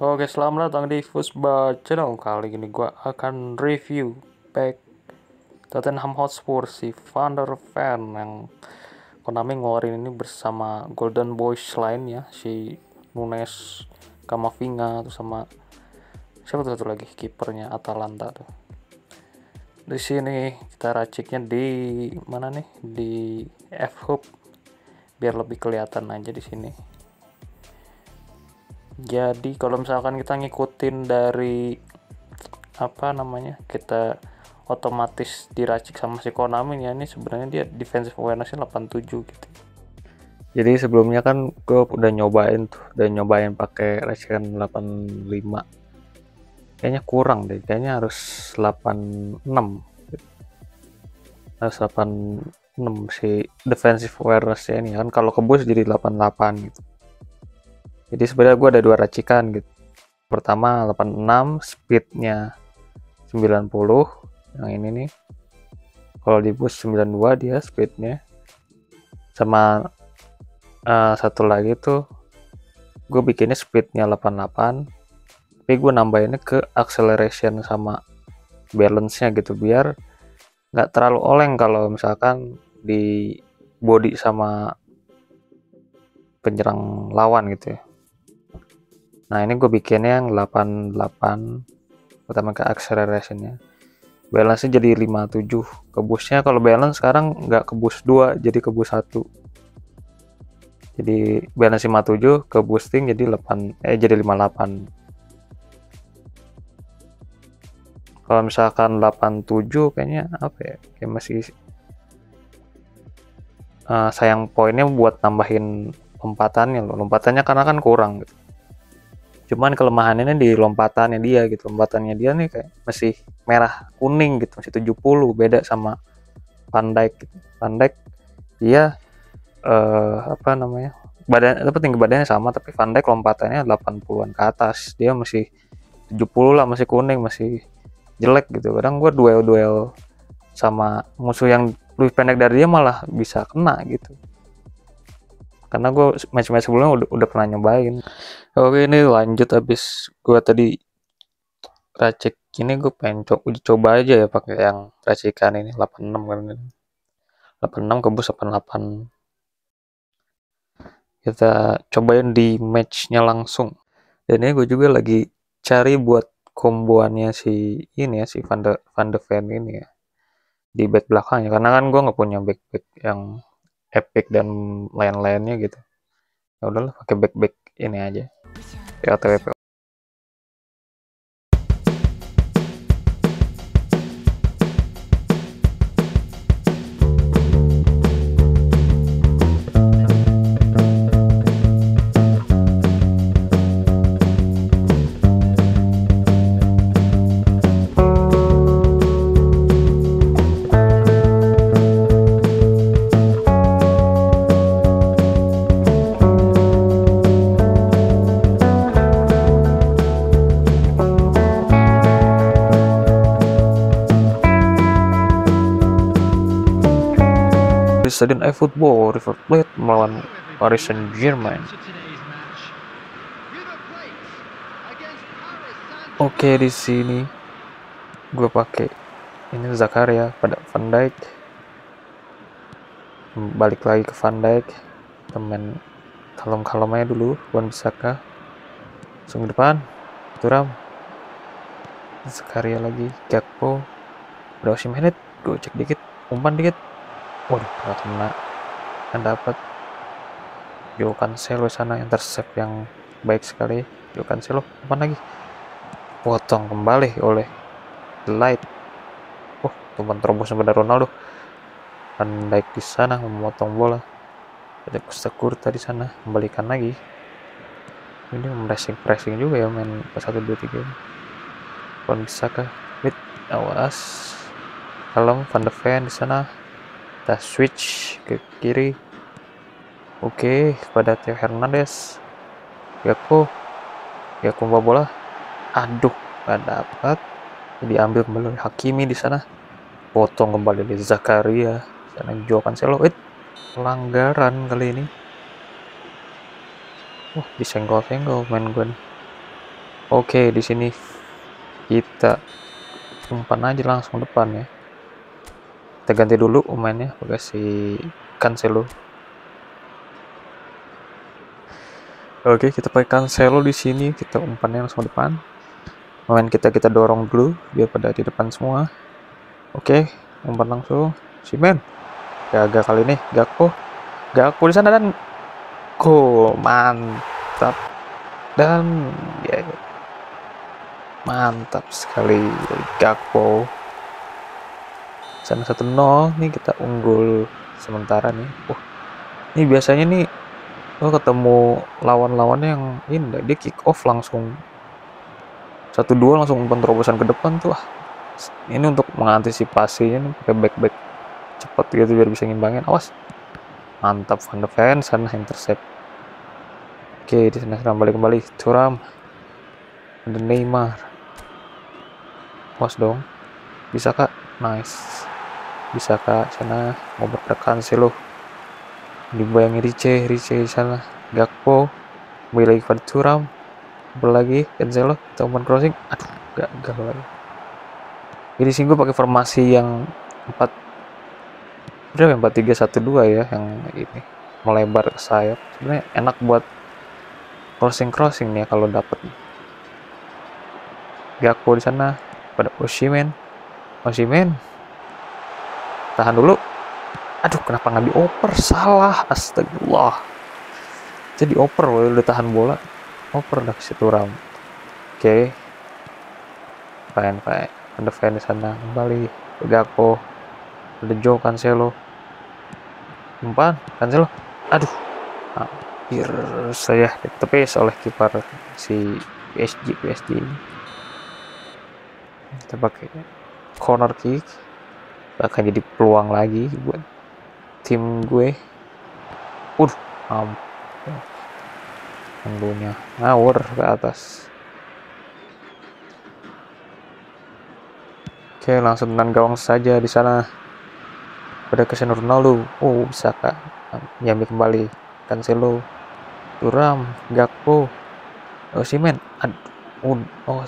Oke, selamat datang di Fusba Channel. Kali ini gue akan review pack Tottenham Hotspur si Van der Ven yang Konami ngeluarin ini bersama Golden Boys lainnya si Nunes, Kamavinga tuh sama siapa tuh satu lagi kipernya Atalanta tuh. Di sini kita raciknya di mana nih? Di F Hub biar lebih kelihatan aja di sini jadi kalau misalkan kita ngikutin dari apa namanya kita otomatis diracik sama si Konami ya ini sebenarnya dia defensive awarenessnya 87 gitu. Jadi sebelumnya kan gue udah nyobain tuh udah nyobain pakai racikan 85 kayaknya kurang deh kayaknya harus 86 harus 86 si defensive awareness ya ini. Kan kalau kebus jadi 88 gitu jadi sebenarnya gue ada dua racikan gitu. Pertama 86 speednya 90 yang ini nih. Kalau di bus 92 dia speednya. Sama uh, satu lagi tuh gue bikinnya speednya 88 tapi gue nambahinnya ke acceleration sama balance nya gitu biar nggak terlalu oleng kalau misalkan di body sama penyerang lawan gitu ya nah ini gue bikinnya yang 88 pertama ke accelerationnya. Balance jadi 57 kebusnya kalau balance sekarang nggak kebus 2 jadi kebus 1 jadi balance 57 ke boosting jadi 8 eh jadi 58 kalau misalkan 87 kayaknya apa ya kayak masih uh, sayang poinnya buat tambahin lompatannya lompatannya karena kan kurang gitu cuman kelemahannya di lompatannya dia gitu. Lompatannya dia nih kayak masih merah kuning gitu masih 70 beda sama Van Dijk gitu. Van Dijk dia uh, apa namanya badan apa tinggi badannya sama tapi Dijk lompatannya 80-an ke atas. Dia masih 70 lah masih kuning masih jelek gitu. Kadang gue duel-duel sama musuh yang lebih pendek dari dia malah bisa kena gitu karena gue match-match sebelumnya udah, udah pernah nyobain. Oke ini lanjut habis gue tadi racik. Ini gue pengen co uji coba aja ya pakai yang racikan ini 86 kan ini. 86 kebus 88 kita cobain di matchnya langsung. Dan ini gue juga lagi cari buat komboannya si ini ya si Van de Van de Ven ini ya. Di back belakangnya. Karena kan gue nggak punya back back yang epic dan lain-lainnya gitu. Ya udahlah pakai back back ini aja. Ya POTW Stadion eFootball River Plate melawan Paris Saint-Germain. Oke di sini gue pakai ini Zakaria pada Van Dijk. Balik lagi ke Van Dijk. Temen kalem-kalem dulu Wan Bisaka. Langsung depan. Turam. Zakaria lagi. Gakpo. Berapa menit? Gue cek dikit. Umpan dikit waduh nggak kena. Yang dapat. Jo Cancelo sana intercept yang baik sekali. Jo Cancelo apa lagi? Potong kembali oleh The Light. Oh teman terobos pada Ronaldo. Dan baik di sana memotong bola. Ada Costa Curta di sana kembalikan lagi. Ini pressing pressing juga ya main satu dua tiga. Kon Bisaka with awas. Kalem Van de Ven di sana kita switch ke kiri. Oke kepada Theo Hernandez. Gakpo Gakpo membawa bola. Aduh gak dapat. Diambil kembali Hakimi di sana. Potong kembali dari Zakaria. Sana Joao Cancelo eh pelanggaran kali ini. Wah disenggol-senggol main gue nih. Oke, di sini kita umpan aja langsung depan ya. Kita ganti dulu pemainnya pakai si Cancelo. Oke, kita pakai Cancelo di sini, kita umpannya langsung depan. Pemain kita kita dorong dulu biar pada di depan semua. Oke, umpan langsung. Simen. Gagal kali ini, Gakpo. Gakpo di sana dan Go, mantap. Dan ya mantap sekali Gakpo. Sana satu nol nih kita unggul sementara nih. Oh, ini biasanya nih lo ketemu lawan-lawannya yang ini dia kick off langsung. Satu dua langsung umpan terobosan ke depan tuh ah. ini untuk mengantisipasinya nih pakai back back cepet gitu biar bisa ngimbangin. Awas. Mantap Van de Ven sana intercept. Oke di sana serang balik kembali. Turam ada Neymar. Awas dong. Bisa kak nice. Bisa kak sana. Ngobrol dekan sih lo dibayangi Rice Rice sana. Gakpo. Kembali lagi pada Turam lagi Cancelo. Umpan crossing. Aduh gagal lagi. Jadi sih gue pakai formasi yang 4 berapa empat tiga satu dua ya yang ini. Melebar ke sayap. Sebenarnya enak buat crossing crossing nih ya kalau dapat Gakpo di sana. Pada Oshimen Oshimen tahan dulu. Aduh kenapa nggak dioper? Salah astagfirullah. Jadi oper udah tahan bola. Oper dah situ ram. Oke. Okay. fine fine ada fan di sana. Kembali. Gakpo. Ada Joe Cancelo. Umpan Cancelo. Aduh. Hampir saya ditepis oleh kiper si PSG PSG kita pakai corner kick. Akan jadi peluang lagi buat tim gue. Uh ampun. Tentunya ngawur ke atas. Oke langsung dengan gawang saja di sana. Pada Cristiano Ronaldo. Oh bisa kak. Nyambi kembali. Cancelo. Turam Gakpo. Osimen aduh oh,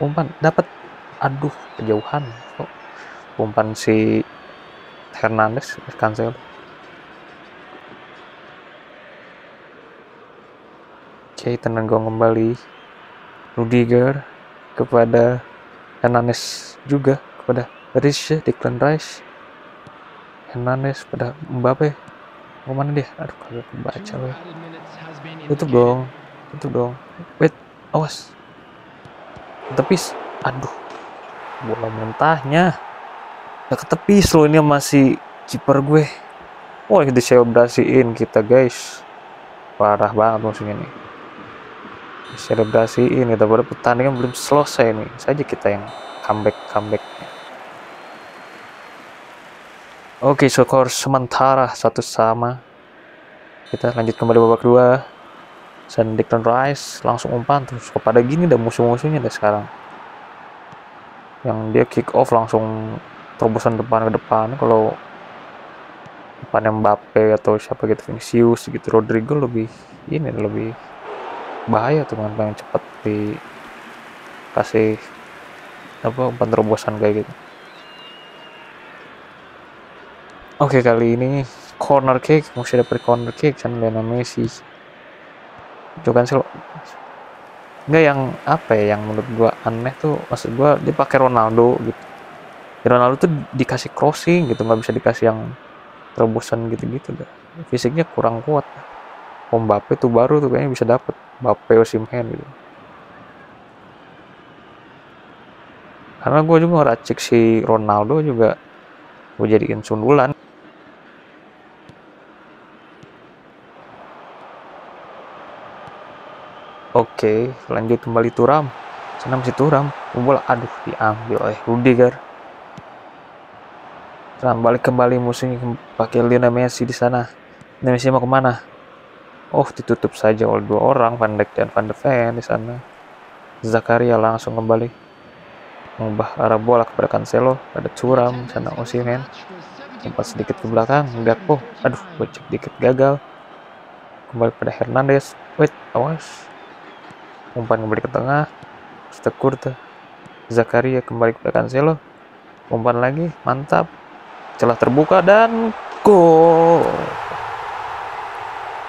umpan. Dapat aduh kejauhan kok. Umpan si Hernandez cancel Oke, gong kembali. Rudiger kepada Hernandez juga kepada Rice, Declan Rice. Hernandez pada Mbappe. Mau mana dia? Aduh kagak kebaca loh tutup dong tutup dong. Wait awas. Tepis. Aduh bola mentahnya Gak ketepis loh ini masih kiper gue. Wah, oh, diselebrasiin kita guys. Parah banget musuhnya nih. Diselebrasiin kita pada pertandingan belum selesai nih. Saja kita yang comeback comeback. Oke, skor sementara satu sama. Kita lanjut kembali babak kedua. Declan Rice langsung umpan terus kepada gini dan musuh-musuhnya deh sekarang. Yang dia kick off langsung terobosan depan ke depan. Kalau depan Mbappe atau siapa gitu Vinicius gitu Rodrigo lebih ini lebih bahaya tuh kan pengen cepat di kasih apa umpan terobosan kayak gitu. Oke kali ini corner kick masih dapet corner kick kan Lionel Messi. Jokan sih enggak yang apa ya yang menurut gua aneh tuh maksud gua dia pakai Ronaldo gitu. Ronaldo tuh dikasih crossing gitu nggak bisa dikasih yang terobosan gitu-gitu dah fisiknya kurang kuat. Mbappe tuh baru tuh kayaknya bisa dapet. Mbappe Osimhen gitu. Karena gue juga ngeracik si Ronaldo juga gue jadiin sundulan. Oke, lanjut kembali Turam. Sana masih Turam. Bola aduh diambil oleh Rudiger. Nah, balik kembali musuhnya pakai Lionel Messi di sana. Lionel Messi mau ke mana? Oh, ditutup saja oleh dua orang, Van Dijk dan Van de Ven di sana. Zakaria langsung kembali mengubah arah bola kepada Cancelo, ada Curam, sana Osimhen. Sempat sedikit ke belakang, Gakpo, aduh, bocek dikit gagal. Kembali pada Hernandez, wait, awas. umpan kembali ke tengah Kurta Zakaria kembali ke Cancelo umpan lagi mantap. Celah terbuka dan gol.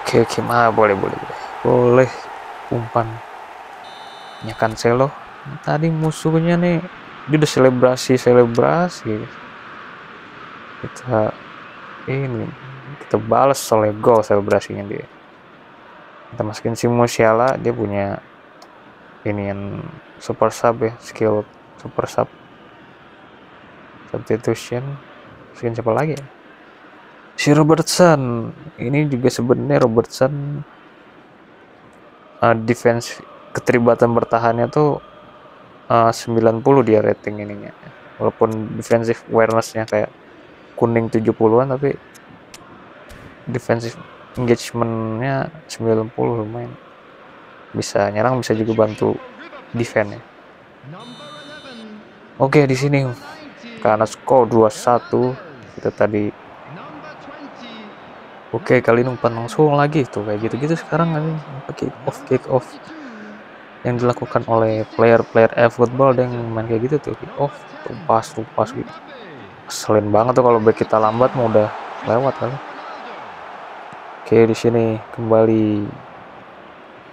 Oke oke mah boleh boleh boleh. Boleh umpan nya Cancelo tadi musuhnya nih dia udah selebrasi selebrasi. Kita ini kita balas oleh gol selebrasinya dia. Kita masukin si Musiala dia punya ini yang super sub ya skill super sub. Substitution. Masukin siapa lagi ya? Si Robertson. Ini juga sebenarnya Robertson uh, defense keterlibatan bertahannya tuh uh, 90 dia rating ininya. Walaupun defensive awarenessnya kayak kuning 70-an tapi defensive engagementnya 90 lumayan. Bisa nyerang bisa juga bantu defense ya oke di sini. Karena skor 2-1 kita tadi. Oke kali ini umpan langsung lagi. Tuh kayak gitu-gitu sekarang kali kick off kick off. Yang dilakukan oleh player-player e-football yang main kayak gitu tuh. Kick off pas pas gitu. Selain banget tuh kalau back kita lambat mau udah lewat kali. Oke di sini kembali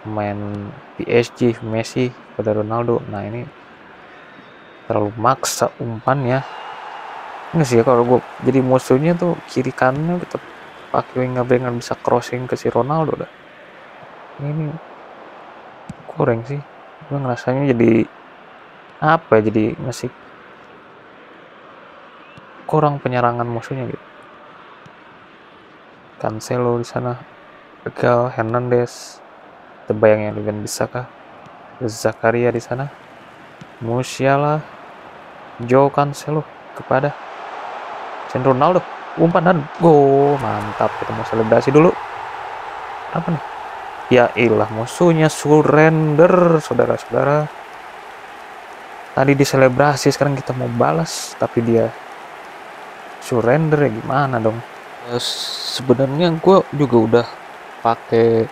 main PSG Messi pada Ronaldo. Nah ini terlalu maksa umpannya ini sih ya kalau gue jadi musuhnya tuh kiri kanannya kita pakai winger winger bisa crossing ke si Ronaldo dah. Ini kurang sih. Gue ngerasanya jadi apa ya jadi masih kurang penyerangan musuhnya gitu. Cancelo di sana Regal Hernandez terbayang yang dengan bisa kah Zakaria di sana. Musiala Joe Cancelo kepada Cristiano Ronaldo. Umpan dan go mantap. Kita mau selebrasi dulu. Apa nih? Ya ilah musuhnya surrender saudara-saudara. Tadi diselebrasi sekarang kita mau balas. Tapi dia surrender ya gimana dong? Ya, sebenarnya gue juga udah pakai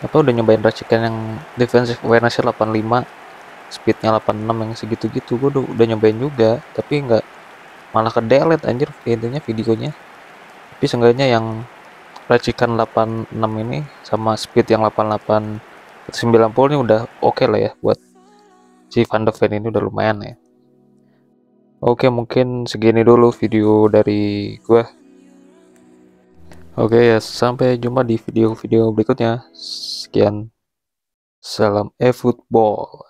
apa udah nyobain racikan yang defensive awareness 85 speednya 86 yang segitu-gitu. Gue udah, udah nyobain juga tapi nggak malah ke delete anjir intinya videonya. Tapi seenggaknya yang racikan 86 ini sama speed yang 88 90 ini udah oke okay lah ya buat si Van de Ven ini udah lumayan ya. Oke mungkin segini dulu video dari gua oke ya sampai jumpa di video-video berikutnya. Sekian. Salam e-football